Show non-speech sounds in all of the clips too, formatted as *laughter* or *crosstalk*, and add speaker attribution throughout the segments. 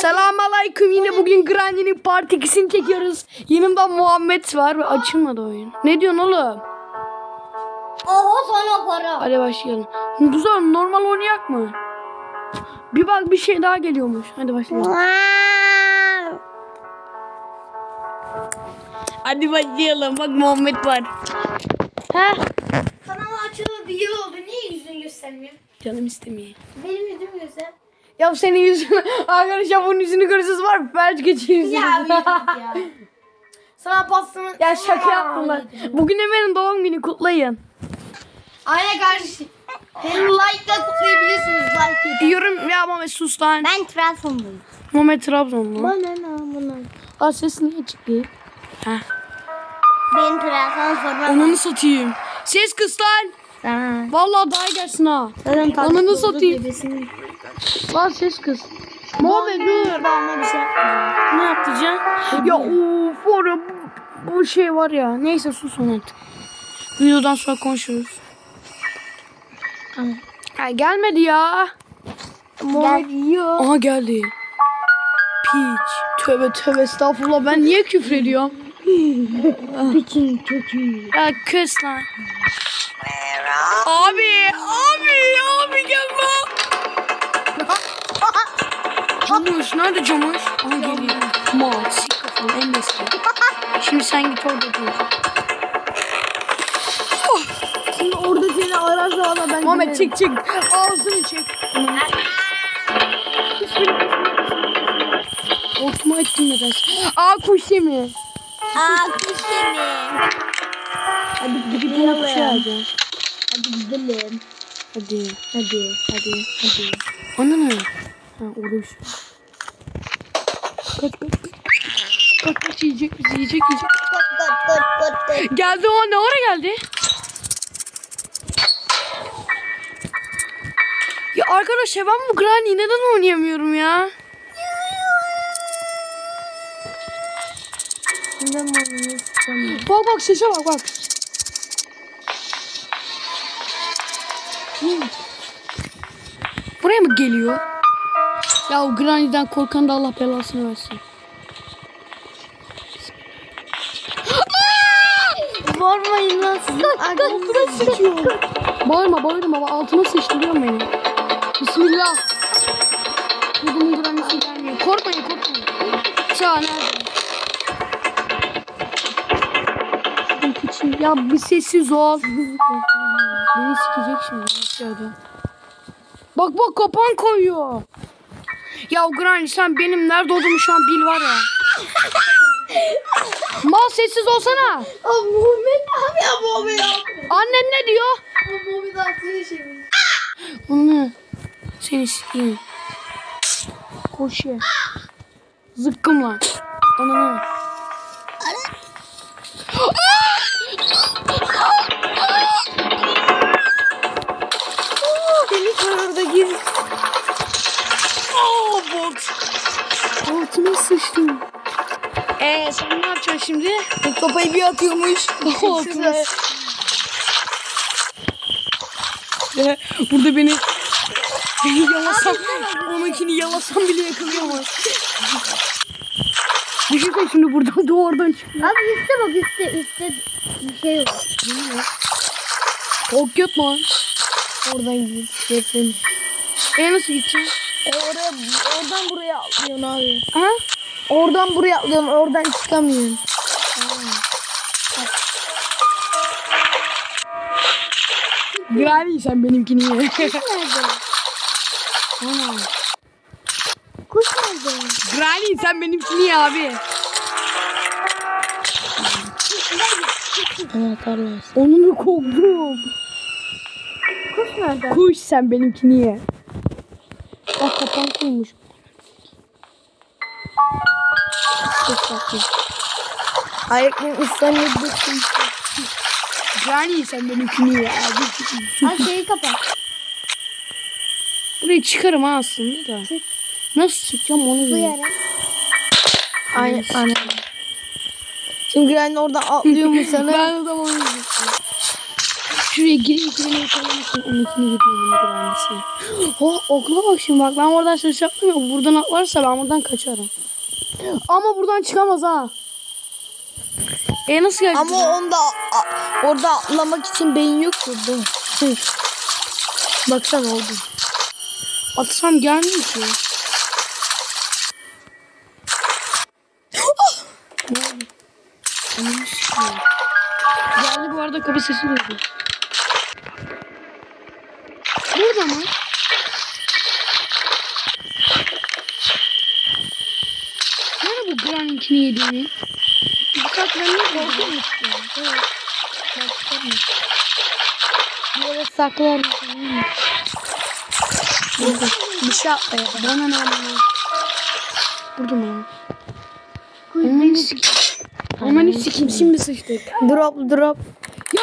Speaker 1: Selamünaleyküm. Yine bugün Granny'nin part 2'sini çekiyoruz. Yanımda Muhammed var ve açılmadı oyun. Ne diyorsun oğlum?
Speaker 2: Oho sana para.
Speaker 1: Hadi başlayalım. Sefer normal oynayak mı? Bir bak bir şey daha geliyormuş. Hadi başlayalım. Hadi başlayalım. Bak Muhammed var. Heh.
Speaker 2: Kanal açılı bir yıl oldu. Niye yüzünü göstermiyor?
Speaker 1: Canım istemiyor.
Speaker 2: Benim yüzümü göster.
Speaker 1: Ya senin yüzünü *laughs* arkadaşlar bunun yüzünü görürsünüz var mı? Felç geçiyor yüzünü.
Speaker 2: Ya *laughs* ya. Sana pastamı...
Speaker 1: Ya şaka yaptım lan. Bugün Ömer'in doğum günü kutlayın.
Speaker 2: Aynen kardeşim. Hem like'la kutlayabilirsiniz like
Speaker 1: Yorum ya Muhammed sus lan.
Speaker 2: Ben Trabzonluyum.
Speaker 1: Muhammed Trabzonlu.
Speaker 2: Bana ne bana.
Speaker 1: Aa ses niye çıktı? Heh.
Speaker 2: Ben Trabzon sonra.
Speaker 1: Ananı satayım. Ses kıs lan.
Speaker 2: Sana.
Speaker 1: Vallahi daha gelsin ha.
Speaker 2: Zaten
Speaker 1: Ananı satayım.
Speaker 2: Bebesin.
Speaker 1: Lan ses kız. Muhammed dur.
Speaker 2: Bir şey yapma.
Speaker 1: Ne yapacaksın? Ya of var ya bu, bu şey var ya. Neyse sus onu artık. Videodan sonra konuşuruz.
Speaker 2: Tamam.
Speaker 1: Ha, gelmedi ya.
Speaker 2: Muhammed yiyor.
Speaker 1: Aha geldi. Piç. Tövbe tövbe estağfurullah ben niye küfür ediyorum? *laughs*
Speaker 2: Piçin kökü.
Speaker 1: Ya kız lan. Abi, abi, abi gelme. Camış, nerede Camış? Aha geliyor. Mal, sik kafanı, en eski. Şimdi sen git orada dur.
Speaker 2: Şimdi orada seni ararsa valla ben
Speaker 1: Muhammed çek çek. Ağzını çek. Ortuma ettin nedense. Aa kuş yemi.
Speaker 2: Aa kuş yemi.
Speaker 1: Hadi gidip bunu kuşa alacağım.
Speaker 2: Hadi gidelim.
Speaker 1: Hadi, hadi, hadi, hadi. Ana ne? Ha orada bir şey. Kaç kaç kaç. Kaç kaç yiyecek bizi yiyecek yiyecek.
Speaker 2: Kot kot kot kot kot.
Speaker 1: Geldi o ne ara geldi? Ya arkadaşlar ben bu Granny neden oynayamıyorum ya? Bak bak sese bak bak. Buraya mı geliyor? Ya o Granny'den korkan da Allah belasını versin.
Speaker 2: Varmayın lan siz. Arkadaşlar sıçıyor.
Speaker 1: Bağırma bağırma altıma sıçtırıyor beni. Bismillah. Kudumun Granny'si gelmiyor. Korkmayın korkmayın. Çağ nerede? Ya bir sessiz ol. Beni sikecek şimdi aşağıda. Bak bak kapan koyuyor. Ya Granny sen benim nerede olduğumu şu an bil var ya. *laughs* Mal sessiz olsana.
Speaker 2: Aa Muhammed abi ya Muhammed abi.
Speaker 1: Annen ne diyor?
Speaker 2: Muhammed abi şey.
Speaker 1: Onu seni sikeyim. Koş ya. Zıkkım lan. Ananı.
Speaker 2: Var orada gir.
Speaker 1: Aa bot. Altıma sıçtım. Eee sen ne yapacaksın şimdi?
Speaker 2: Sopayı bir atıyormuş. *laughs*
Speaker 1: Altıma Ve burada beni *laughs* beni yalasam onunkini yalasam bile yakalayamaz. Düşünsene şimdi buradan duvardan çıkıyor.
Speaker 2: Abi üstte bak üstte üstte bir şey yok.
Speaker 1: Çok kötü lan.
Speaker 2: Oradan gidip yapayım.
Speaker 1: E nasıl gideceğim?
Speaker 2: E oraya oradan buraya atlıyorsun abi.
Speaker 1: Ha?
Speaker 2: Oradan buraya atlıyorsun oradan çıkamıyorsun.
Speaker 1: Granny sen benimkini ye.
Speaker 2: Nerede?
Speaker 1: Ana.
Speaker 2: Kuş nerede?
Speaker 1: Granny sen benimkini ye abi.
Speaker 2: Anahtarlar.
Speaker 1: Onunu kovdum.
Speaker 2: Kuş nerede?
Speaker 1: Kuş sen benimkini ye. Bak kapan tatlı.
Speaker 2: Ayaklarım ıslanıyor.
Speaker 1: Granny sen benimkini ye abi.
Speaker 2: Ay şeyi kapat.
Speaker 1: Burayı çıkarım ha aslında da.
Speaker 2: Çık.
Speaker 1: Nasıl çıkacağım onu bilmiyorum.
Speaker 2: Aynen. Aynen. Şimdi Granny oradan atlıyor mu *laughs* sana?
Speaker 1: Ben o zaman Şuraya gireyim kirimi yakalamasın. Onunkini gidiyorum Granny'si. Oh okula bak şimdi bak ben oradan ses yaptım ya. Buradan atlarsa ben buradan kaçarım. Ama buradan çıkamaz ha. E nasıl gelecek?
Speaker 3: Ama onda a- orada atlamak için beyin yok burada.
Speaker 1: Hı. Baksana oldu. Atsam gelmiyor ki. sikeyim. Geldi bu arada kapı sesi duydu. Burada mı? Nerede bu Granny'nkini yediğini? Ben niye korkuyorum istiyorum? Evet. Bak çıkarma.
Speaker 3: Bir yere saklar
Speaker 1: Burada.
Speaker 3: Bir şey atmaya.
Speaker 1: Bana ne anlamı? Burada mı? Ananı sikeyim. Ananı sikeyim şimdi sıçtık.
Speaker 3: Drop drop.
Speaker 1: Ya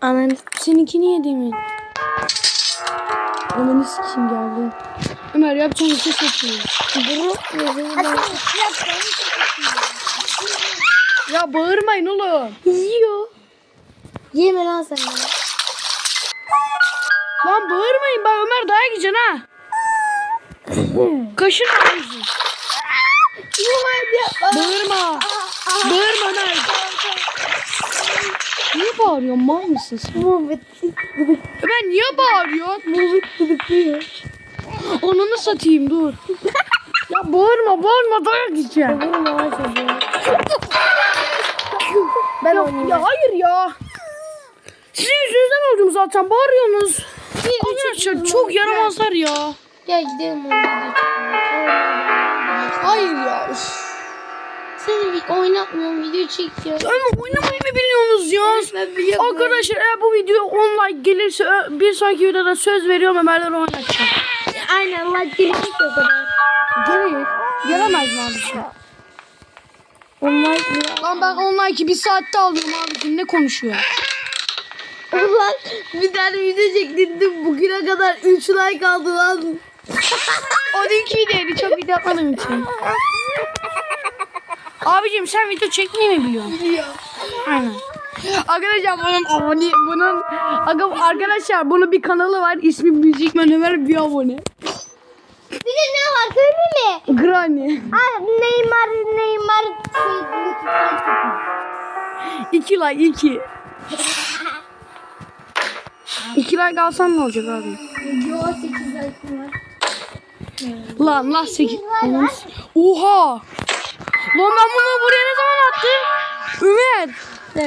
Speaker 3: Ananı.
Speaker 1: seninkini yediğimi. Ananı sikeyim geldi. Ömer yapacağım bir şey.
Speaker 3: Drop yazıyor.
Speaker 1: Ya bağırmayın oğlum.
Speaker 3: Yiyor. Yeme lan sen bana.
Speaker 1: Lan bağırmayın bak Ömer dayak yiyeceksin ha. Kaşın ağzı. Bağırma. Bağırma Ömer. Bağırıyorsun mal mısın sen? Ömer niye bağırıyorsun?
Speaker 3: Bitti bitti.
Speaker 1: Ananı satayım dur. ya bağırma bağırma dayak yiyeceğim.
Speaker 3: Çocuğu. Ben
Speaker 1: Ya,
Speaker 3: oynayayım.
Speaker 1: ya hayır ya. Sizin yüzünüzden öldüm zaten bağırıyorsunuz. Arkadaşlar çok yaramazlar ya.
Speaker 3: Gel gidelim.
Speaker 1: Hayır ya. üf.
Speaker 3: Seni bir oynatmıyorum video çekiyorum.
Speaker 1: Ama oynamayı mı biliyorsunuz ya?
Speaker 3: Ben biliyorum.
Speaker 1: Arkadaşlar eğer bu video 10 like gelirse bir sonraki videoda söz veriyorum Ömer'den oynatacağım.
Speaker 3: Aynen lan gelecek o kadar.
Speaker 1: Gelir. Gelemez mi abiciğim?
Speaker 3: Onlar
Speaker 1: Lan ben 10 like'ı bir saatte alıyorum abiciğim ne konuşuyor?
Speaker 3: Ulan bir tane video çektirdim bugüne kadar 3 like aldı lan. *laughs*
Speaker 1: O dünkü videoydu çok video atmadığım için. *laughs* Abicim sen video çekmeyi mi biliyorsun?
Speaker 3: Biliyorum.
Speaker 1: Aynen. Arkadaşlar bunun abone bunun arkadaşlar bunun bir kanalı var ismi Müzikmen Ömer bir abone.
Speaker 3: Bir de ne var söyleyeyim mi?
Speaker 1: Granny.
Speaker 3: Neymar Neymar
Speaker 1: İki like iki. İki like alsam ne olacak abi?
Speaker 3: Yo 8 like var.
Speaker 1: Lan lan sekiz. Oha. Lan ben bunu buraya ne zaman attım? Ömer.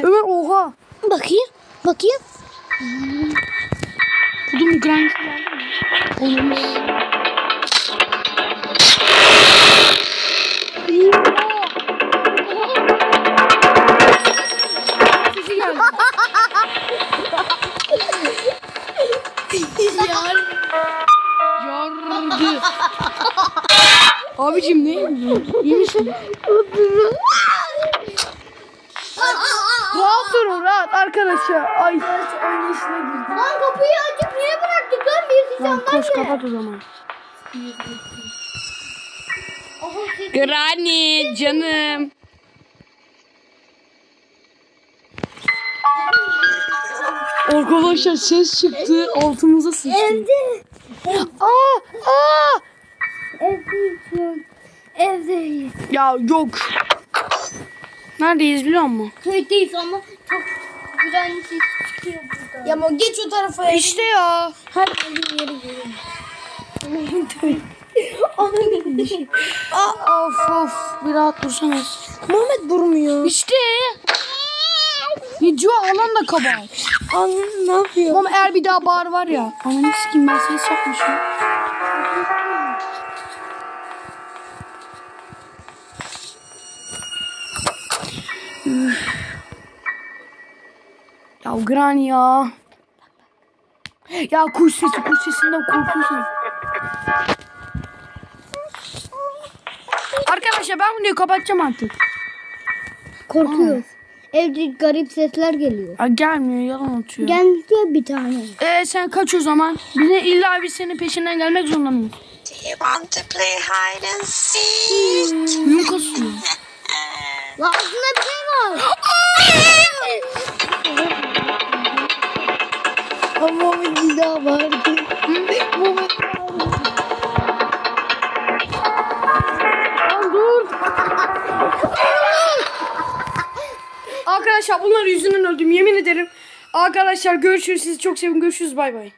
Speaker 1: Ömer oha.
Speaker 3: Bakayım. Bakayım.
Speaker 1: Budum Granny. Onun. Sesi Rahat durun rahat arkadaşlar. Ay.
Speaker 3: Lan kapıyı açıp niye bıraktık lan
Speaker 1: Lan
Speaker 3: camdan
Speaker 1: koş kapat o zaman. Granny canım. Arkadaşlar ses çıktı altımıza sıçtı.
Speaker 3: Evde.
Speaker 1: Aa, aa.
Speaker 3: Evdeyim. Evdeyiz.
Speaker 1: Ya yok. Neredeyiz biliyor musun?
Speaker 3: Köydeyiz ama çok güzel bir ses çıkıyor burada. Ya ama geç o tarafa.
Speaker 1: İşte ya.
Speaker 3: Hadi yeri için.
Speaker 1: Aa, of of bir rahat dursanız.
Speaker 3: Muhammed durmuyor.
Speaker 1: İşte. Video alan da kabar.
Speaker 3: Anne ne yapıyor?
Speaker 1: Ama eğer bir daha bağır var ya. Ananı sikeyim ben ses yapmışım. Ya Granny ya. Ya kuş sesi kuş sesinden korkuyorsun. Arkadaşlar ben bunu kapatacağım artık.
Speaker 3: Korkuyoruz. Evde garip sesler geliyor.
Speaker 1: Ya gelmiyor yalan atıyor.
Speaker 3: Geldi bir tane.
Speaker 1: Ee, sen kaç o zaman? Bize illa bir senin peşinden gelmek zorunda mıyız?
Speaker 4: Do you want to play hide and seek?
Speaker 1: Oyun kasıyor.
Speaker 3: Lan *laughs* aslında bir şey var.
Speaker 2: vardı. Moment
Speaker 1: Lan dur. Arkadaşlar bunlar yüzünden öldüm yemin ederim. Arkadaşlar görüşürüz. Sizi çok seviyorum. Görüşürüz. Bay bay.